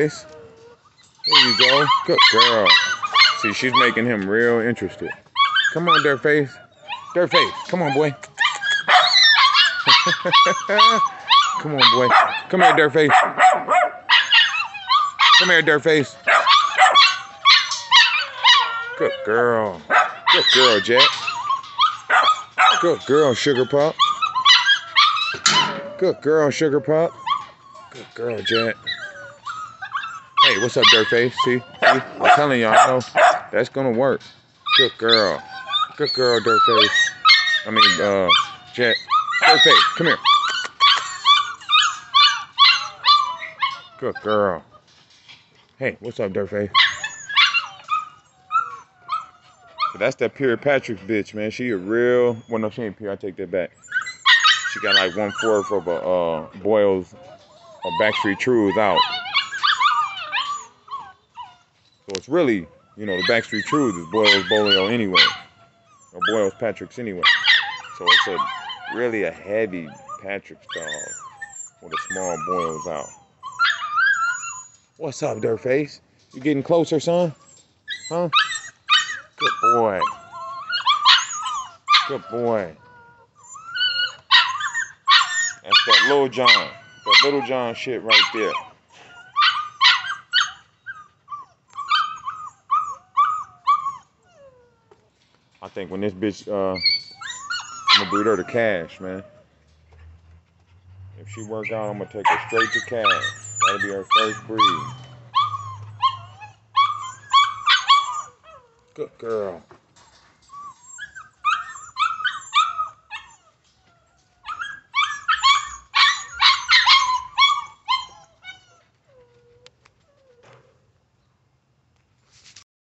There you go. Good girl. See, she's making him real interested. Come on, Dirtface. Dirtface, come on, boy. come on, boy. Come here, Dirtface. Come here, Dirtface. Good girl. Good girl, Jet. Good girl, Sugar Pop. Good girl, Sugar Pop. Good girl, Jet. Hey, what's up, Dirtface? See? See? I'm telling y'all, I know that's gonna work. Good girl. Good girl, Dirtface. I mean, uh, Jet. Dirtface, come here. Good girl. Hey, what's up, Dirtface? That's that Pure Patrick's bitch, man. She a real. Well, no, she ain't pure. I take that back. She got like one fourth of a uh, Boyles or Backstreet Trues out. So it's really, you know, the Backstreet Trues is Boyles Bolio anyway. Or Boyles Patrick's anyway. So it's a really a heavy Patrick's dog with a small Boyles out. What's up, Dirtface? You getting closer, son? Huh? Good boy. Good boy. That's that Little John. That Little John shit right there. I think when this bitch, uh, I'm gonna breed her to cash, man. If she work out, I'm gonna take her straight to cash. That'll be her first breed. Good girl.